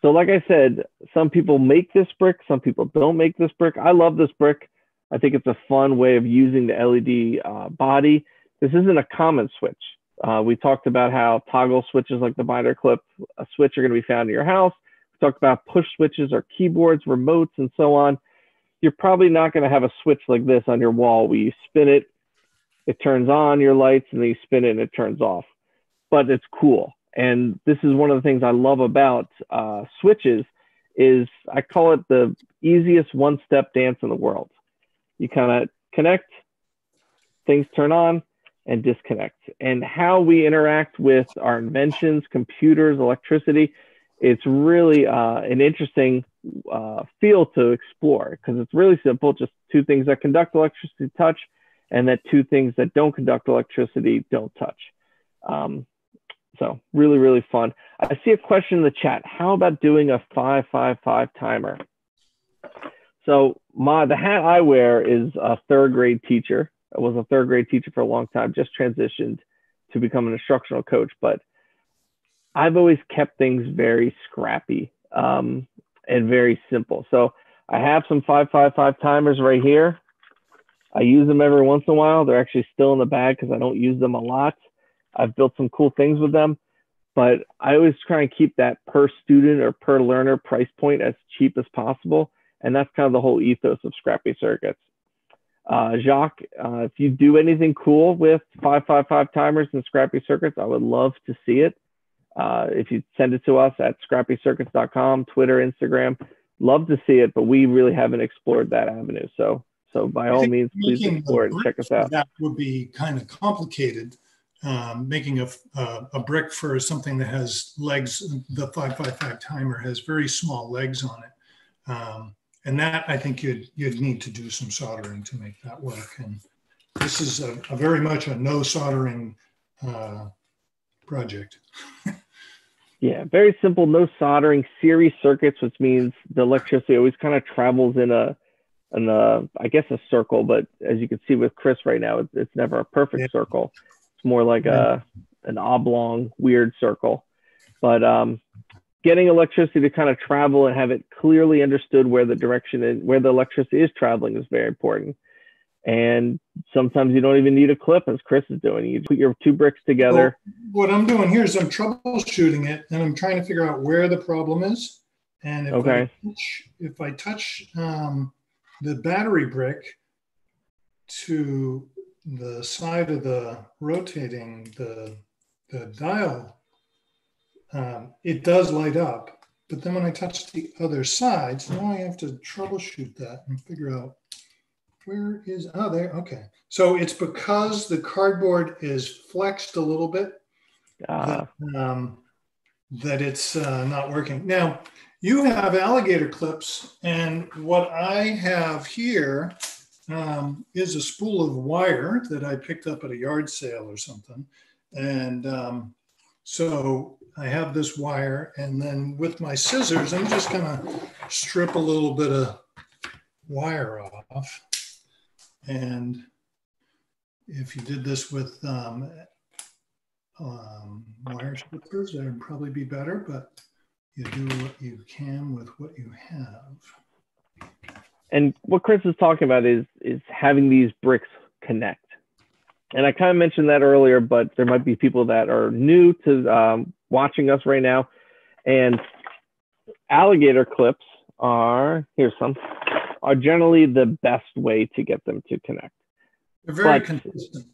So like I said, some people make this brick, some people don't make this brick. I love this brick. I think it's a fun way of using the LED uh, body. This isn't a common switch. Uh, we talked about how toggle switches like the binder clip a switch are going to be found in your house. We talked about push switches or keyboards, remotes, and so on. You're probably not going to have a switch like this on your wall where you spin it, it turns on your lights, and then you spin it and it turns off. But it's cool. And this is one of the things I love about uh, switches is I call it the easiest one-step dance in the world. You kind of connect, things turn on, and disconnect. And how we interact with our inventions, computers, electricity, it's really uh, an interesting uh, field to explore because it's really simple just two things that conduct electricity touch, and that two things that don't conduct electricity don't touch. Um, so really, really fun. I see a question in the chat. How about doing a 555 timer? So my the hat I wear is a third grade teacher. I was a third grade teacher for a long time, just transitioned to become an instructional coach. But I've always kept things very scrappy um, and very simple. So I have some 555 timers right here. I use them every once in a while. They're actually still in the bag because I don't use them a lot. I've built some cool things with them, but I always try and keep that per student or per learner price point as cheap as possible. And that's kind of the whole ethos of Scrappy Circuits. Uh, Jacques, uh, if you do anything cool with 555 timers and Scrappy Circuits, I would love to see it. Uh, if you send it to us at scrappycircuits.com, Twitter, Instagram, love to see it, but we really haven't explored that avenue. So, so by all means, please explore it and check us out. That would be kind of complicated um, making a, a, a, brick for something that has legs, the 555 timer has very small legs on it. Um, and that I think you'd, you'd need to do some soldering to make that work. And this is a, a very much a no soldering uh, project. yeah, very simple, no soldering series circuits, which means the electricity always kind of travels in a, in a, I guess a circle, but as you can see with Chris right now, it's, it's never a perfect yeah. circle It's more like a an oblong weird circle. But um, getting electricity to kind of travel and have it clearly understood where the direction is, where the electricity is traveling is very important. And sometimes you don't even need a clip, as Chris is doing. You put your two bricks together. Well, what I'm doing here is I'm troubleshooting it, and I'm trying to figure out where the problem is. And if okay. I touch, if I touch um, the battery brick to the side of the rotating the, the dial, um, it does light up. But then when I touch the other sides, now I have to troubleshoot that and figure out where is, oh, there, okay. So it's because the cardboard is flexed a little bit uh. that, um, that it's uh, not working. Now, you have alligator clips, and what I have here um, is a spool of wire that I picked up at a yard sale or something. And um, so I have this wire, and then with my scissors, I'm just going to strip a little bit of wire off. And if you did this with um, um, wire strippers, that would probably be better, but you do what you can with what you have and what Chris is talking about is is having these bricks connect. And I kind of mentioned that earlier, but there might be people that are new to um, watching us right now. And alligator clips are, here's some, are generally the best way to get them to connect. They're very but consistent.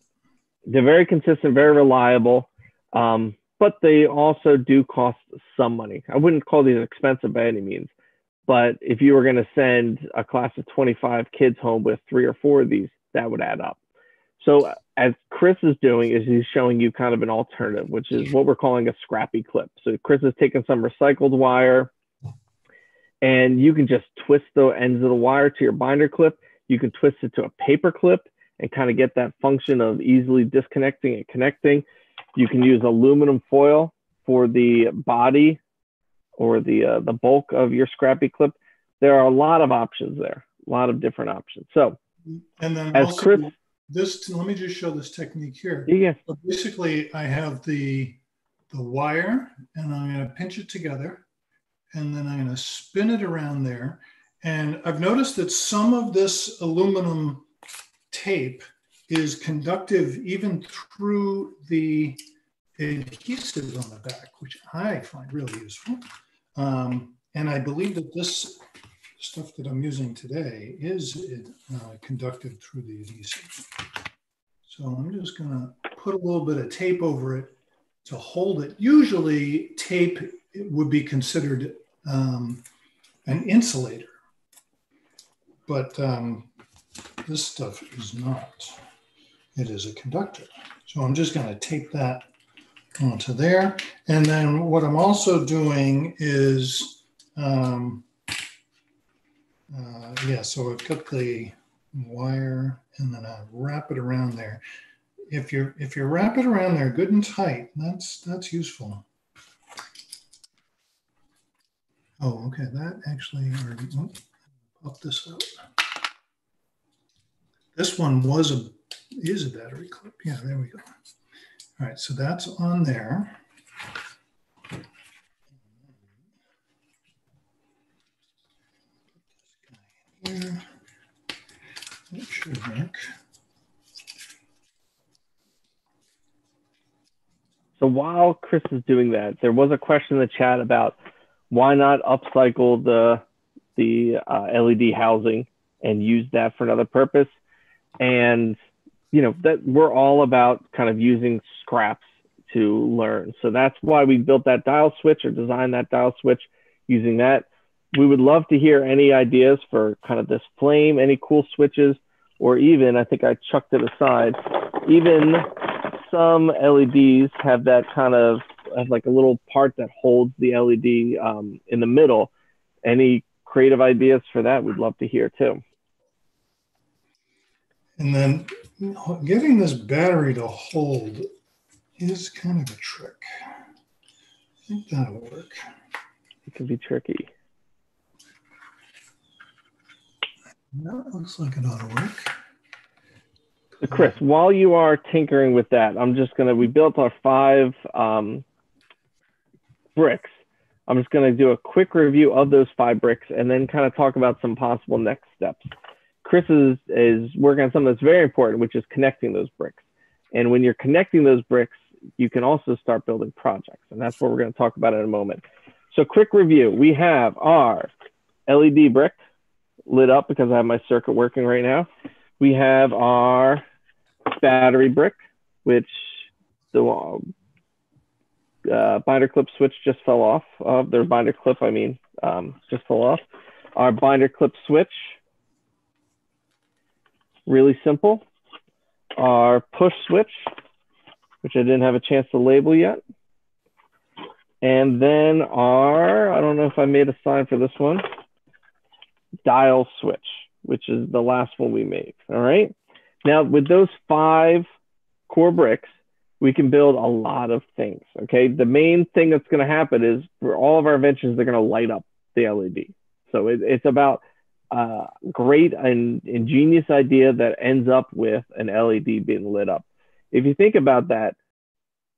They're very consistent, very reliable. Um, but they also do cost some money. I wouldn't call these expensive by any means, but if you were going to send a class of 25 kids home with three or four of these, that would add up. So as Chris is doing is he's showing you kind of an alternative, which is what we're calling a scrappy clip. So Chris is taking some recycled wire and you can just twist the ends of the wire to your binder clip. You can twist it to a paper clip and kind of get that function of easily disconnecting and connecting. You can use aluminum foil for the body or the uh, the bulk of your scrappy clip. There are a lot of options there, a lot of different options. So, and then as also, Chris, this let me just show this technique here. Yeah. So basically, I have the the wire, and I'm going to pinch it together, and then I'm going to spin it around there. And I've noticed that some of this aluminum tape is conductive even through the adhesive on the back, which I find really useful. Um, and I believe that this stuff that I'm using today is uh, conductive through the adhesive. So I'm just gonna put a little bit of tape over it to hold it. Usually tape would be considered um, an insulator, but um, this stuff is not. It is a conductor. So I'm just gonna tape that onto there. And then what I'm also doing is, um, uh, yeah, so I've got the wire and then I wrap it around there. If you if you wrap it around there good and tight, that's that's useful. Oh, okay, that actually already, oh, pop this out. This one was a, is a battery clip. Yeah, there we go. All right, so that's on there. Here. That should work. So while Chris is doing that, there was a question in the chat about why not upcycle the the uh, LED housing and use that for another purpose. And you know that we're all about kind of using scraps to learn. So that's why we built that dial switch or designed that dial switch using that. We would love to hear any ideas for kind of this flame, any cool switches, or even I think I chucked it aside. Even some LEDs have that kind of have like a little part that holds the LED um, in the middle. Any creative ideas for that? We'd love to hear too. And then getting this battery to hold is kind of a trick. I think that'll work. It can be tricky. That looks like it ought to work. So Chris, while you are tinkering with that, I'm just gonna, we built our five um, bricks. I'm just gonna do a quick review of those five bricks and then kind of talk about some possible next steps. Chris is, is working on something that's very important, which is connecting those bricks. And when you're connecting those bricks, you can also start building projects. And that's what we're going to talk about in a moment. So quick review. We have our LED brick lit up because I have my circuit working right now. We have our battery brick, which the uh, binder clip switch just fell off. Uh, their binder clip, I mean, um, just fell off. Our binder clip switch really simple. Our push switch, which I didn't have a chance to label yet. And then our, I don't know if I made a sign for this one, dial switch, which is the last one we made. All right. Now, with those five core bricks, we can build a lot of things. Okay. The main thing that's going to happen is for all of our inventions, they're going to light up the LED. So it, it's about great and ingenious idea that ends up with an LED being lit up. If you think about that,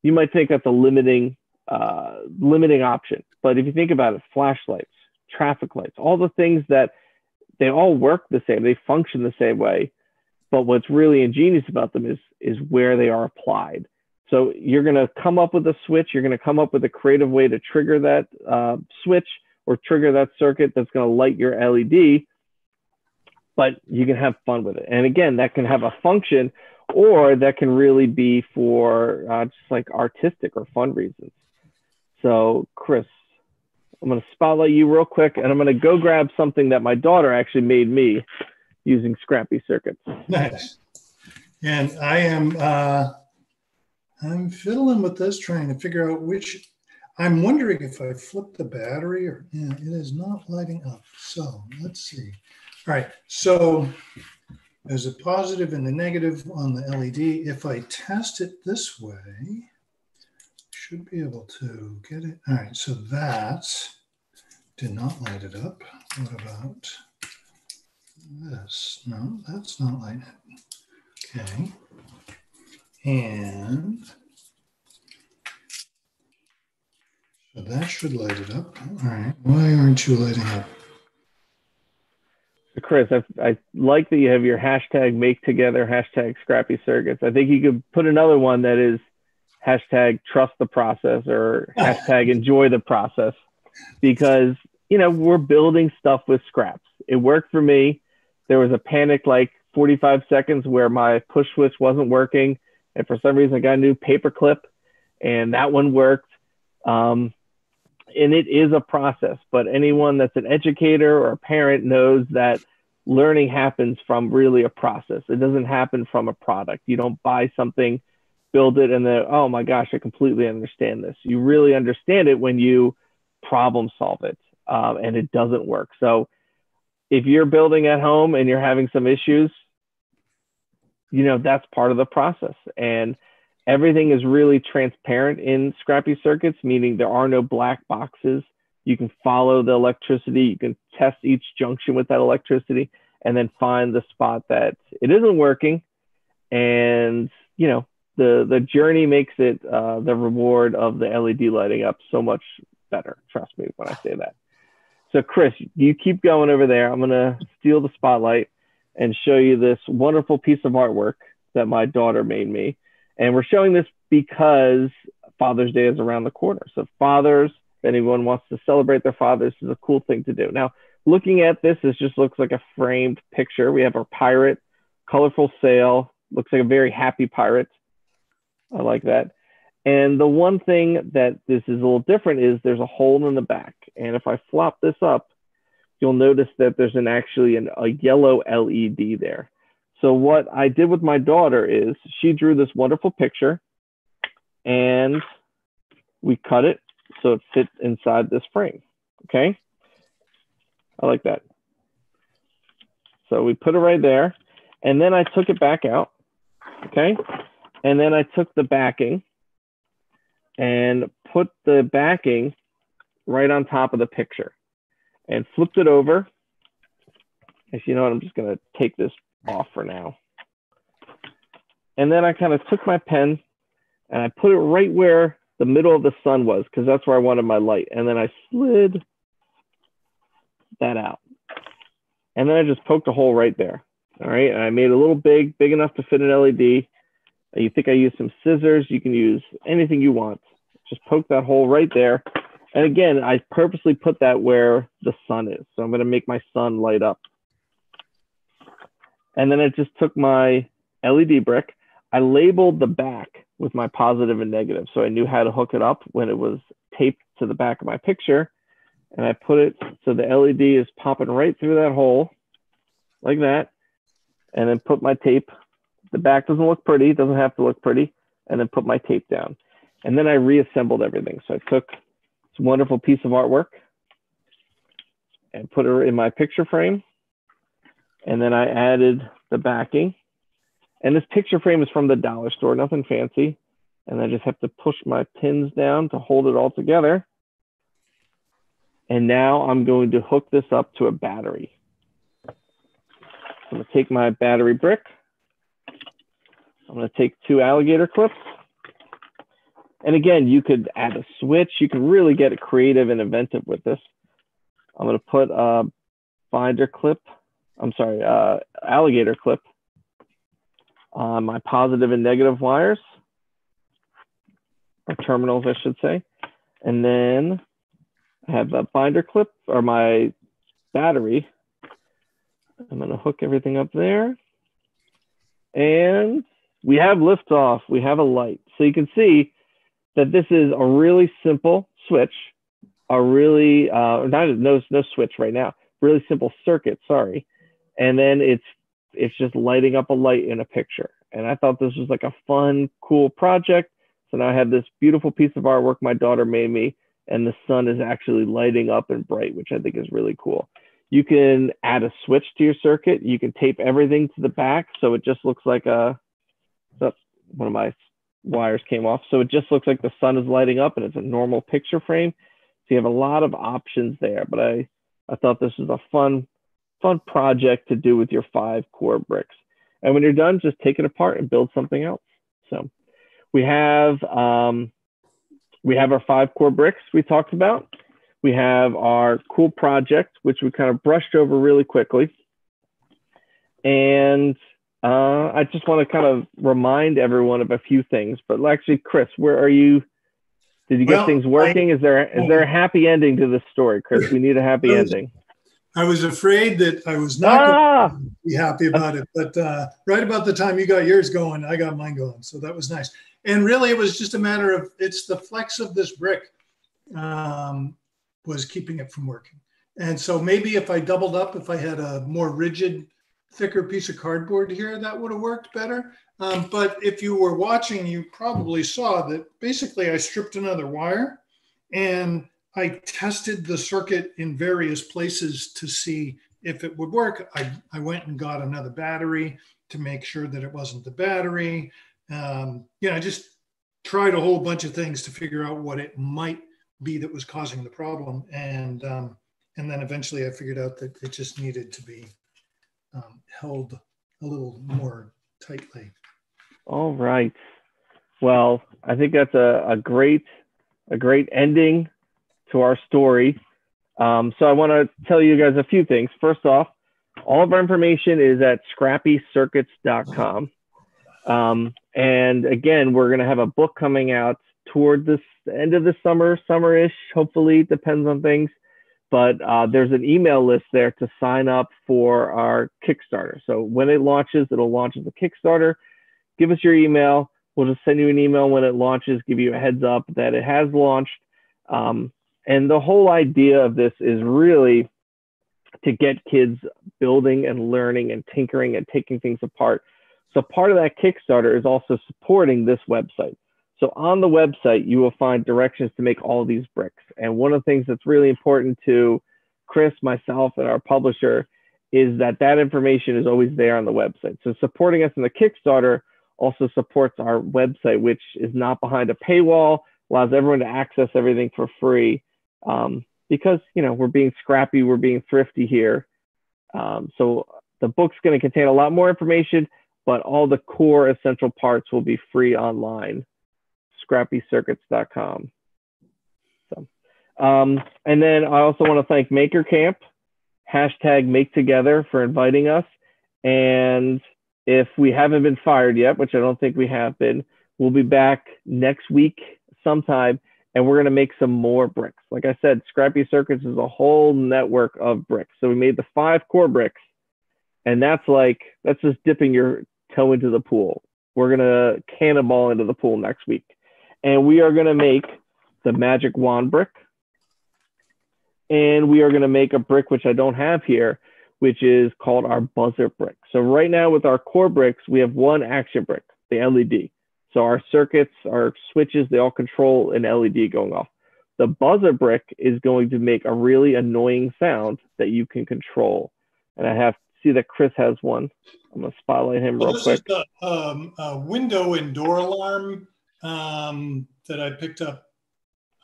you might think that's a limiting uh, limiting option. But if you think about it, flashlights, traffic lights, all the things that they all work the same, they function the same way. But what's really ingenious about them is is where they are applied. So you're going to come up with a switch. You're going to come up with a creative way to trigger that uh, switch or trigger that circuit that's going to light your LED, but you can have fun with it. And again, that can have a function or that can really be for uh, just like artistic or fun reasons. So, Chris, I'm going to spotlight you real quick and I'm going to go grab something that my daughter actually made me using Scrappy Circuits. Nice. And I am uh, I'm fiddling with this, trying to figure out which. I'm wondering if I flip the battery or yeah, it is not lighting up. So let's see. All right. So there's a positive and a negative on the LED. If I test it this way, should be able to get it. All right. So that did not light it up. What about this? No, that's not lighting it. Okay. And so that should light it up. All right. Why aren't you lighting up? Chris, I, I like that you have your hashtag make together, hashtag scrappy circuits. I think you could put another one that is hashtag trust the process or hashtag enjoy the process because, you know, we're building stuff with scraps. It worked for me. There was a panic like 45 seconds where my push switch wasn't working and for some reason I got a new paper clip, and that one worked. Um, and it is a process, but anyone that's an educator or a parent knows that learning happens from really a process. It doesn't happen from a product. You don't buy something, build it, and then, oh my gosh, I completely understand this. You really understand it when you problem solve it um, and it doesn't work. So if you're building at home and you're having some issues, you know that's part of the process and everything is really transparent in scrappy circuits meaning there are no black boxes. You can follow the electricity. You can test each junction with that electricity and then find the spot that it isn't working. And you know the the journey makes it uh, the reward of the led lighting up so much better. Trust me when i say that. So chris you keep going over there. I'm going to steal the spotlight and show you this wonderful piece of artwork that my daughter made me. And we're showing this because Father's Day is around the corner. So, fathers, if anyone wants to celebrate their fathers, is a cool thing to do. Now, looking at this, this just looks like a framed picture. We have our pirate, colorful sail, looks like a very happy pirate. I like that. And the one thing that this is a little different is there's a hole in the back. And if I flop this up, you'll notice that there's an actually an, a yellow LED there. So what I did with my daughter is she drew this wonderful picture and we cut it so it fits inside this frame. Okay. I like that. So we put it right there and then I took it back out. Okay. And then I took the backing and put the backing right on top of the picture and flipped it over. If you know what, I'm just gonna take this off for now. And then I kind of took my pen and I put it right where the middle of the sun was because that's where I wanted my light. And then I slid that out. And then I just poked a hole right there. All right. And I made a little big, big enough to fit an LED. You think I used some scissors? You can use anything you want. Just poke that hole right there. And again, I purposely put that where the sun is. So I'm going to make my sun light up. And then I just took my LED brick. I labeled the back with my positive and negative. So I knew how to hook it up when it was taped to the back of my picture. And I put it so the LED is popping right through that hole like that. And then put my tape. The back doesn't look pretty, it doesn't have to look pretty. And then put my tape down. And then I reassembled everything. So I took a wonderful piece of artwork and put it in my picture frame. And then I added the backing. And this picture frame is from the dollar store, nothing fancy. And I just have to push my pins down to hold it all together. And now I'm going to hook this up to a battery. I'm gonna take my battery brick. I'm gonna take two alligator clips and again, you could add a switch. You can really get creative and inventive with this. I'm going to put a binder clip. I'm sorry, uh, alligator clip on my positive and negative wires, or terminals, I should say. And then I have a binder clip or my battery. I'm gonna hook everything up there. And we have liftoff, we have a light. So you can see that this is a really simple switch, a really, uh, not, no, no switch right now, really simple circuit, sorry. And then it's, it's just lighting up a light in a picture. And I thought this was like a fun, cool project. So now I have this beautiful piece of artwork my daughter made me, and the sun is actually lighting up and bright, which I think is really cool. You can add a switch to your circuit. You can tape everything to the back so it just looks like a, one of my wires came off. So it just looks like the sun is lighting up and it's a normal picture frame. So you have a lot of options there, but I, I thought this was a fun, fun project to do with your five core bricks. And when you're done, just take it apart and build something else. So we have, um, we have our five core bricks we talked about. We have our cool project, which we kind of brushed over really quickly. And uh, I just want to kind of remind everyone of a few things. But actually, Chris, where are you? Did you get well, things working? I, is there is there a happy ending to this story, Chris? We need a happy ending. I was afraid that I was not ah! going to be happy about it, but uh, right about the time you got yours going, I got mine going, so that was nice. And really, it was just a matter of it's the flex of this brick um, was keeping it from working. And so maybe if I doubled up, if I had a more rigid thicker piece of cardboard here, that would have worked better. Um, but if you were watching, you probably saw that basically I stripped another wire and I tested the circuit in various places to see if it would work. I, I went and got another battery to make sure that it wasn't the battery. Um, you know, I just tried a whole bunch of things to figure out what it might be that was causing the problem. And, um, and then eventually I figured out that it just needed to be um, held a little more tightly. All right. Well, I think that's a, a great a great ending to our story. Um, so I want to tell you guys a few things. First off, all of our information is at scrappycircuits.com. Um, and again, we're going to have a book coming out toward this end of the summer, summerish, hopefully, depends on things but uh, there's an email list there to sign up for our Kickstarter. So when it launches, it'll launch as a Kickstarter. Give us your email. We'll just send you an email when it launches, give you a heads up that it has launched. Um, and the whole idea of this is really to get kids building and learning and tinkering and taking things apart. So part of that Kickstarter is also supporting this website. So on the website, you will find directions to make all these bricks. And one of the things that's really important to Chris, myself, and our publisher is that that information is always there on the website. So supporting us in the Kickstarter also supports our website, which is not behind a paywall, allows everyone to access everything for free. Um, because you know we're being scrappy, we're being thrifty here. Um, so the book's going to contain a lot more information, but all the core essential parts will be free online scrappycircuits.com. So, um, and then I also want to thank Maker Camp, hashtag Make Together for inviting us. And if we haven't been fired yet, which I don't think we have been, we'll be back next week sometime and we're going to make some more bricks. Like I said, Scrappy Circuits is a whole network of bricks. So we made the five core bricks, and that's like, that's just dipping your toe into the pool. We're going to cannonball into the pool next week and we are going to make the magic wand brick. And we are going to make a brick, which I don't have here, which is called our buzzer brick. So right now with our core bricks, we have one action brick, the LED. So our circuits, our switches, they all control an LED going off. The buzzer brick is going to make a really annoying sound that you can control. And I have see that Chris has one. I'm gonna spotlight him well, real this quick. Is the um, uh, window and door alarm um, that I picked up,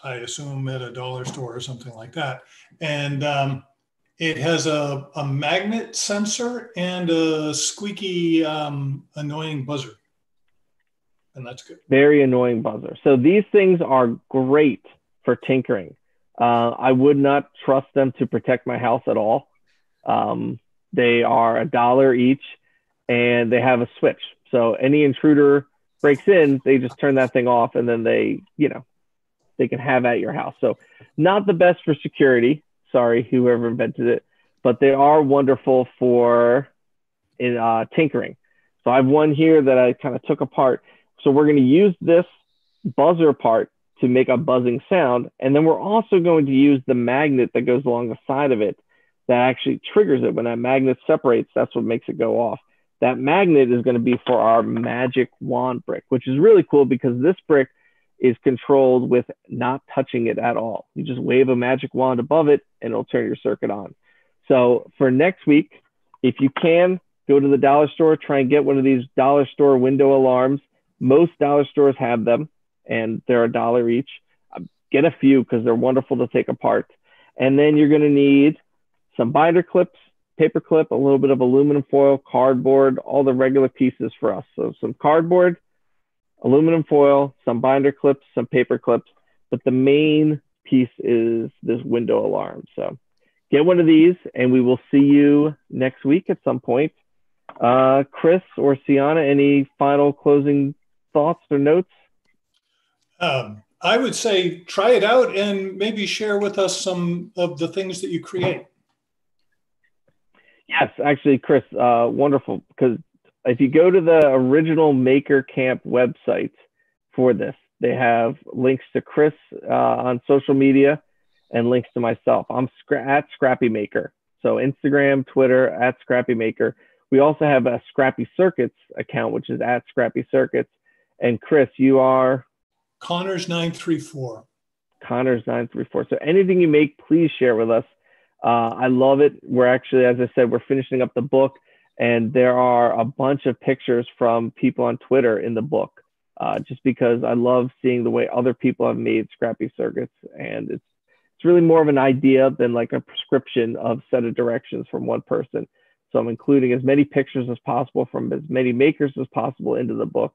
I assume at a dollar store or something like that. And um, it has a, a magnet sensor and a squeaky, um, annoying buzzer. And that's good. Very annoying buzzer. So these things are great for tinkering. Uh, I would not trust them to protect my house at all. Um, they are a dollar each and they have a switch. So any intruder breaks in, they just turn that thing off and then they, you know, they can have at your house. So not the best for security. Sorry, whoever invented it, but they are wonderful for in uh, tinkering. So I have one here that I kind of took apart. So we're going to use this buzzer part to make a buzzing sound. And then we're also going to use the magnet that goes along the side of it that actually triggers it. When that magnet separates, that's what makes it go off. That magnet is going to be for our magic wand brick, which is really cool because this brick is controlled with not touching it at all. You just wave a magic wand above it and it'll turn your circuit on. So for next week, if you can, go to the dollar store, try and get one of these dollar store window alarms. Most dollar stores have them and they're a dollar each. Get a few because they're wonderful to take apart. And then you're going to need some binder clips, paper clip, a little bit of aluminum foil, cardboard, all the regular pieces for us. So some cardboard, aluminum foil, some binder clips, some paper clips. But the main piece is this window alarm. So get one of these and we will see you next week at some point. Uh, Chris or Sienna, any final closing thoughts or notes? Um, I would say try it out and maybe share with us some of the things that you create. Yes, actually, Chris, uh, wonderful. Because if you go to the original Maker Camp website for this, they have links to Chris uh, on social media and links to myself. I'm at Scrappy Maker. So Instagram, Twitter, at Scrappy Maker. We also have a Scrappy Circuits account, which is at Scrappy Circuits. And Chris, you are Connors nine three four. Connors nine three four. So anything you make, please share with us. Uh, I love it. We're actually, as I said, we're finishing up the book, and there are a bunch of pictures from people on Twitter in the book. Uh, just because I love seeing the way other people have made scrappy circuits, and it's it's really more of an idea than like a prescription of set of directions from one person. So I'm including as many pictures as possible from as many makers as possible into the book.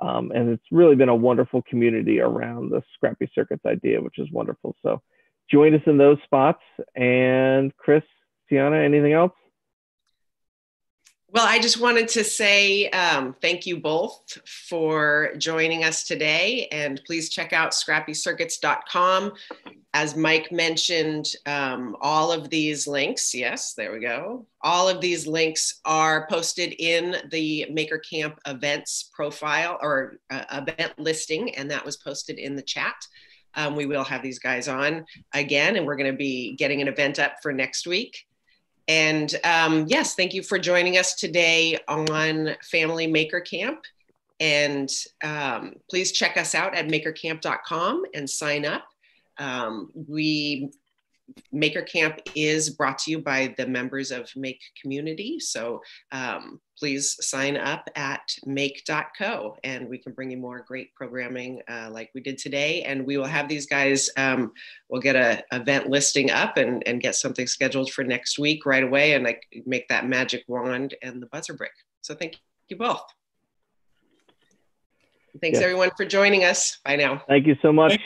Um, and it's really been a wonderful community around the Scrappy Circuits idea, which is wonderful. So join us in those spots. And Chris, Sienna, anything else? Well, I just wanted to say um, thank you both for joining us today. And please check out scrappycircuits.com. As Mike mentioned, um, all of these links, yes, there we go. All of these links are posted in the Maker Camp events profile or uh, event listing, and that was posted in the chat. Um, we will have these guys on again, and we're going to be getting an event up for next week. And um, yes, thank you for joining us today on Family Maker Camp. And um, please check us out at makercamp.com and sign up. Um, we Maker Camp is brought to you by the members of Make Community. So um, please sign up at make.co and we can bring you more great programming uh, like we did today. And we will have these guys, um, we'll get a event listing up and, and get something scheduled for next week right away and like make that magic wand and the buzzer brick. So thank you both. Thanks yes. everyone for joining us. Bye now. Thank you so much.